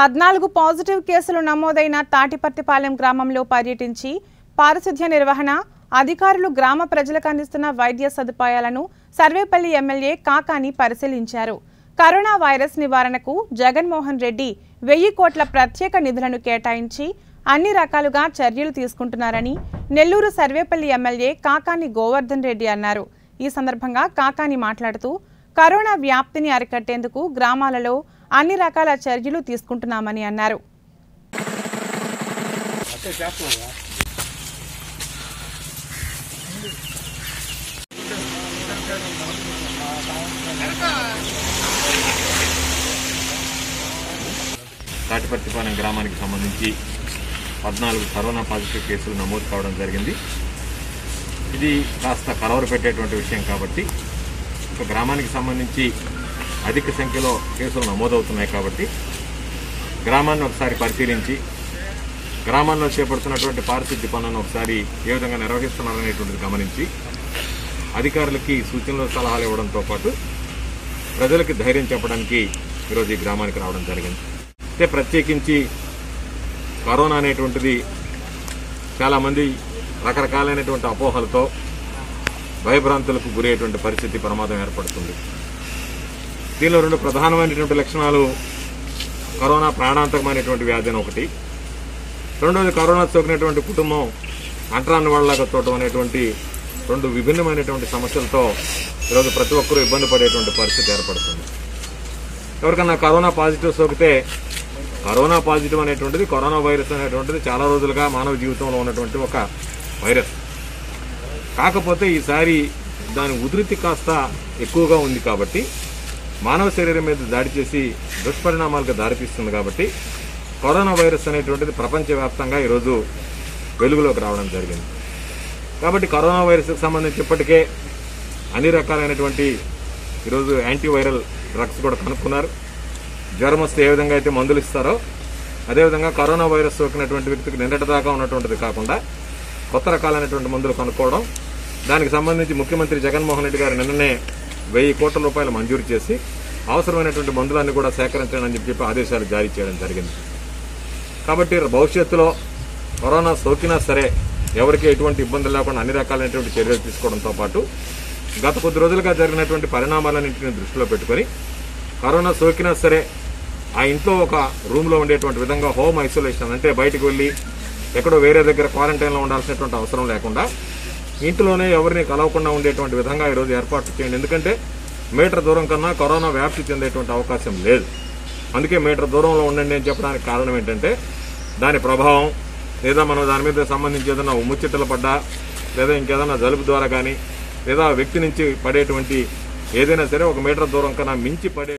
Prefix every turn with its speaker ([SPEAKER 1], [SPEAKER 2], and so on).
[SPEAKER 1] పద్నాలుగు పాజిటివ్ కేసులు నమోదైన తాటిపర్తిపాలెం గ్రామంలో పర్యటించి పారిశుధ్య నిర్వహణ అధికారులు గ్రామ ప్రజలకు అందిస్తున్న వైద్య సదుపాయాలను సర్వేపల్లి ఎమ్మెల్యే కాకాని పరిశీలించారు. కరోనా వైరస్ నివారణకు జగన్మోహన్ రెడ్డి వెయ్యి కోట్ల ప్రత్యేక నిధులను కేటాయించి అన్ని రకాలుగా చర్యలు తీసుకుంటున్నారని నెల్లూరు సర్వేపల్లి ఎమ్మెల్యే కాకాని గోవర్ధన్ రెడ్డి అన్నారు. ఈ సందర్భంగా కాకాని మాట్లాడుతూ కరోనా వ్యాప్తిని అరికట్టేందుకు గ్రామాలలో అన్ని రకాల చర్యలు తీసుకుంటున్నామని అన్నారు.
[SPEAKER 2] తాటిపర్తిపాలెం గ్రామానికి సంబంధించి పద్నాలుగు కరోనా పాజిటివ్ కేసులు నమోదు కావడం జరిగింది. ఇది కాస్త కలవర పెట్టేటువంటి విషయం కాబట్టి ఒక గ్రామానికి సంబంధించి అధిక సంఖ్యలో కేసులు నమోదవుతున్నాయి కాబట్టి గ్రామాన్ని ఒకసారి పరిశీలించి గ్రామాల్లో చేపడుతున్నటువంటి పారిశుద్ధ్య పనులను ఒకసారి ఏ విధంగా నిర్వహిస్తున్నారనేటువంటిది గమనించి అధికారులకి సూచనలు సలహాలు ఇవ్వడంతో పాటు ప్రజలకి ధైర్యం చెప్పడానికి ఈరోజు ఈ గ్రామానికి రావడం జరిగింది. అయితే ప్రత్యేకించి కరోనా అనేటువంటిది చాలామంది రకరకాలైనటువంటి అపోహలతో భయభ్రాంతులకు గురయ్యేటువంటి పరిస్థితి ప్రమాదం ఏర్పడుతుంది. దీనిలో రెండు ప్రధానమైనటువంటి లక్షణాలు కరోనా ప్రాణాంతకమైనటువంటి వ్యాధి అని ఒకటి. రెండోది కరోనా సోకినటువంటి కుటుంబం అంటరాని వాళ్ళలాగా చూడటం అనేటువంటి రెండు విభిన్నమైనటువంటి సమస్యలతో ఈరోజు ప్రతి ఒక్కరూ ఇబ్బంది పడేటువంటి పరిస్థితి ఏర్పడుతుంది. ఎవరికన్నా కరోనా పాజిటివ్ సోకితే కరోనా పాజిటివ్ అనేటువంటిది కరోనా వైరస్ అనేటువంటిది చాలా రోజులుగా మానవ జీవితంలో ఉన్నటువంటి ఒక వైరస్. కాకపోతే ఈసారి దాని ఉధృతి కాస్త ఎక్కువగా ఉంది కాబట్టి మానవ శరీరం మీద దాడి చేసి దుష్పరిణామాలకు దారితీస్తుంది కాబట్టి కరోనా వైరస్ అనేటువంటిది ప్రపంచవ్యాప్తంగా ఈరోజు వెలుగులోకి రావడం జరిగింది. కాబట్టి కరోనా వైరస్కి సంబంధించి ఇప్పటికే అన్ని రకాలైనటువంటి ఈరోజు యాంటీవైరల్ డ్రగ్స్ కూడా కనుక్కున్నారు. జ్వరం వస్తే ఏ విధంగా అయితే మందులు ఇస్తారో అదేవిధంగా కరోనా వైరస్ సోకినటువంటి వ్యక్తికి నిన్నటి దాకా ఉన్నటువంటిది కాకుండా కొత్త రకాలైనటువంటి మందులు కనుక్కోవడం దానికి సంబంధించి ముఖ్యమంత్రి జగన్మోహన్ రెడ్డి గారు నిన్ననే వెయ్యి కోట్ల రూపాయలు మంజూరు చేసి అవసరమైనటువంటి మందులన్నీ కూడా సేకరించండి అని చెప్పి ఆదేశాలు జారీ చేయడం జరిగింది. కాబట్టి భవిష్యత్తులో కరోనా సోకినా సరే ఎవరికి ఎటువంటి ఇబ్బందులు లేకుండా అన్ని రకాలైనటువంటి చర్యలు తీసుకోవడంతో పాటు గత కొద్ది రోజులుగా జరిగినటువంటి పరిణామాలన్నింటినీ దృష్టిలో పెట్టుకొని కరోనా సోకినా సరే ఆ ఇంట్లో ఒక రూమ్లో ఉండేటువంటి విధంగా హోమ్ ఐసోలేషన్ అంటే బయటకు వెళ్ళి ఎక్కడో వేరే దగ్గర క్వారంటైన్లో ఉండాల్సినటువంటి అవసరం లేకుండా ఇంట్లోనే ఎవరిని కలవకుండా ఉండేటువంటి విధంగా ఈరోజు ఏర్పాట్లు చేయండి. ఎందుకంటే మీటర్ దూరం కన్నా కరోనా వ్యాప్తి చెందేటువంటి అవకాశం లేదు. అందుకే మీటర్ దూరంలో ఉండండి అని చెప్పడానికి కారణం ఏంటంటే దాని ప్రభావం లేదా మనం దాని మీద సంబంధించి ఏదైనా ముచ్చట్లు పడ్డా లేదా ఇంకేదైనా జలుబు ద్వారా కానీ లేదా వ్యక్తి నుంచి పడేటువంటి ఏదైనా సరే ఒక మీటర్ దూరం కన్నా మించి పడే